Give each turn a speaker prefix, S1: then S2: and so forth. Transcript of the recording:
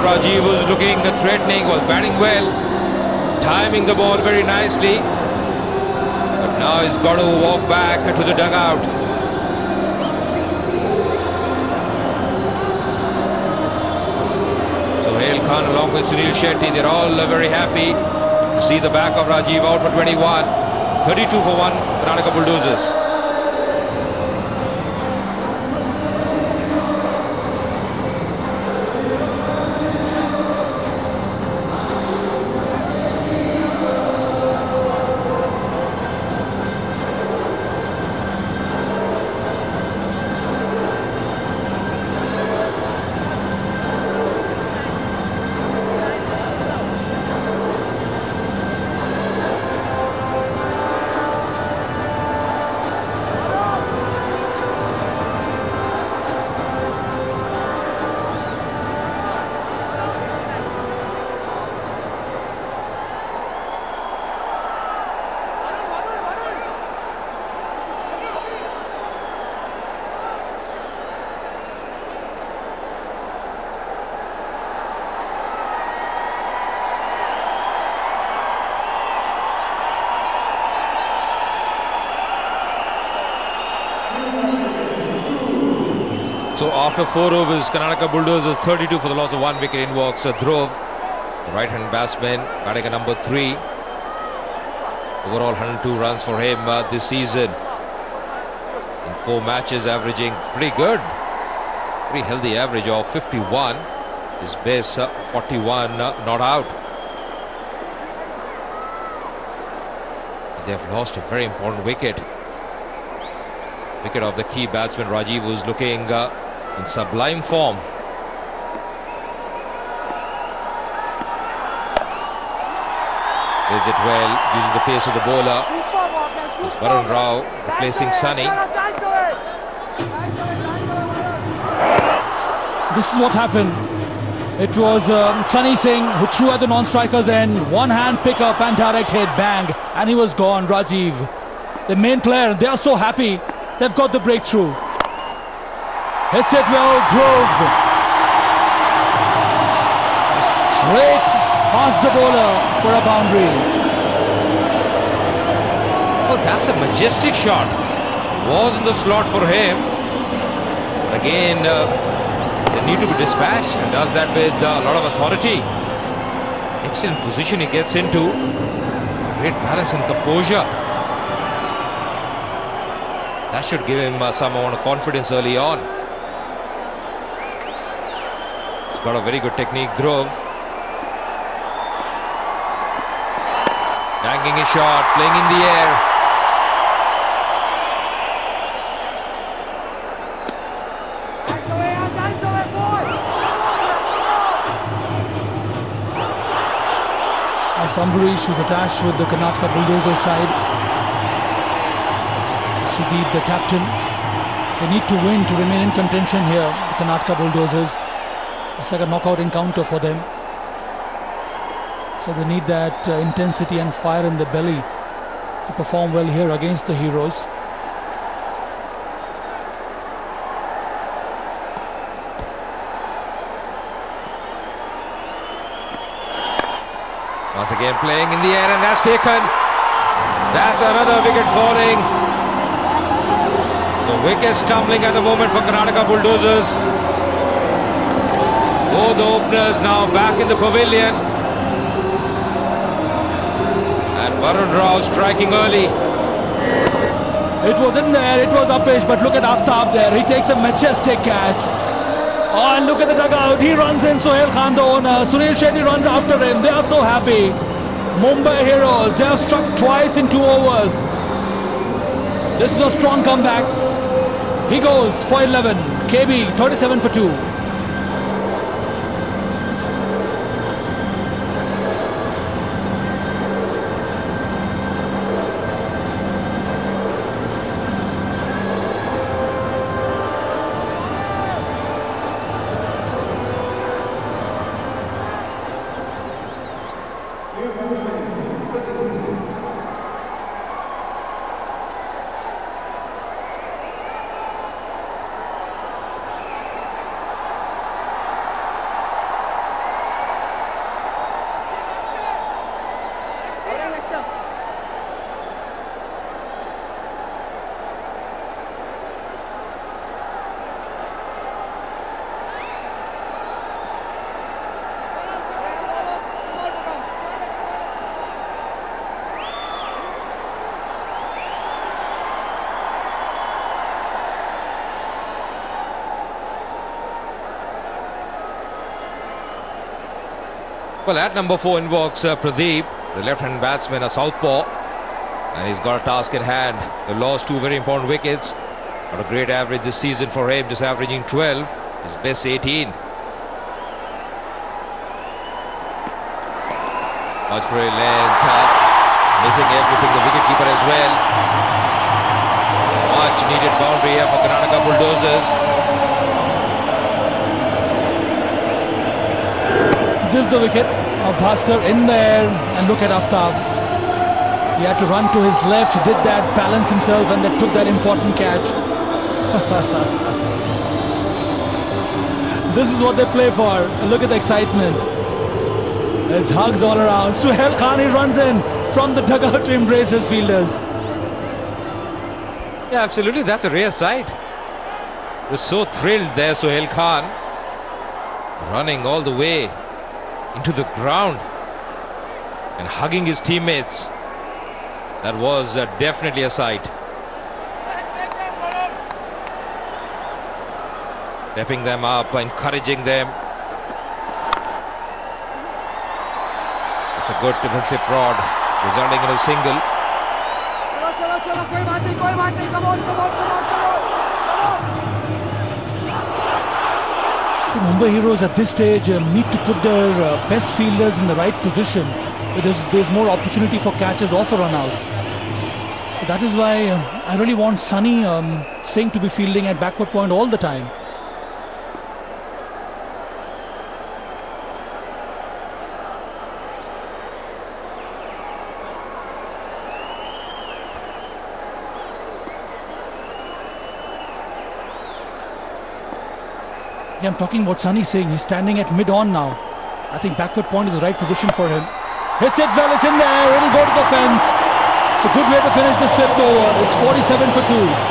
S1: Rajiv was looking threatening, was batting well, timing the ball very nicely. But now he's got to walk back to the dugout. Sohail Khan along with Sunil Shetty, they're all very happy to see the back of Rajiv out for 21. 32 for 1, Karnataka Bulldozers. After four overs, Karnataka Bulldozers 32 for the loss of one wicket in walks uh, Dhruv, right-hand batsman, batting at number three. Overall 102 runs for him uh, this season. In four matches, averaging pretty good. Pretty healthy average of 51. His base uh, 41 uh, not out. They have lost a very important wicket. Wicket of the key batsman Rajiv was looking uh, in sublime form. Plays it well, using the pace of the bowler. It's Varun Rao replacing Sunny.
S2: This is what happened. It was um, Sunny Singh who threw at the non-strikers end, one hand pick up and direct hit, bang, and he was gone, Rajiv. The main player, they are so happy, they've got the breakthrough. Hits it well, Dhruv. Straight past the bowler for a boundary.
S1: Well, that's a majestic shot. Was in the slot for him. Again, uh, they need to be dispatched and does that with uh, a lot of authority. Excellent position he gets into. Great balance and composure. That should give him uh, some amount of confidence early on. He's got a very good technique, Dhruv. Banging a shot, playing in the air.
S2: Sambarish who's attached with the Karnataka Bulldozer side. Sudeep, the captain. They need to win to remain in contention here, the Karnataka Bulldozers. It's like a knockout encounter for them. So they need that uh, intensity and fire in the belly to perform well here against the heroes.
S1: Once again playing in the air and that's taken. That's another wicket falling. So wicket stumbling at the moment for Karnataka Bulldozers. Both openers now back in the pavilion. And Varun Rao striking early.
S2: It was in there, it was uppish, but look at Aftab there. He takes a majestic catch. Oh, and look at the dugout. He runs in, Sohail Khan, the owner. Sunil Shetty runs after him. They are so happy. Mumbai Heroes, they have struck twice in two overs. This is a strong comeback. He goes for 11. KB, 37 for 2.
S1: Well, at number four in walks uh, Pradeep, the left-hand batsman, a southpaw, and he's got a task in hand. They lost two very important wickets. Got a great average this season for him, just averaging 12. His best 18. Much for a length, uh, missing everything. The wicketkeeper as well. Much needed boundary here for Karnataka Bulldozers.
S2: This is the wicket of Bhaskar in there and look at Aftab. He had to run to his left, he did that, balance himself and then took that important catch. this is what they play for. Look at the excitement. It's hugs all around. Sohail Khan, he runs in from the dugout to embrace his fielders.
S1: Yeah, absolutely. That's a rare sight. Was so thrilled there, Sohail Khan. Running all the way into the ground and hugging his teammates. That was uh, definitely a sight. Stepping them up, encouraging them. It's a good defensive prod, resulting in a single.
S2: Mumbai Heroes at this stage uh, need to put their uh, best fielders in the right position. There's, there's more opportunity for catches or for runouts. That is why um, I really want Sunny um, Singh to be fielding at backward point all the time. Yeah, I'm talking about Sunny Singh. He's standing at mid-on now. I think backward point is the right position for him. Hits it well, it's in there. It'll go to the fence. It's a good way to finish this fifth over. It's 47 for 2.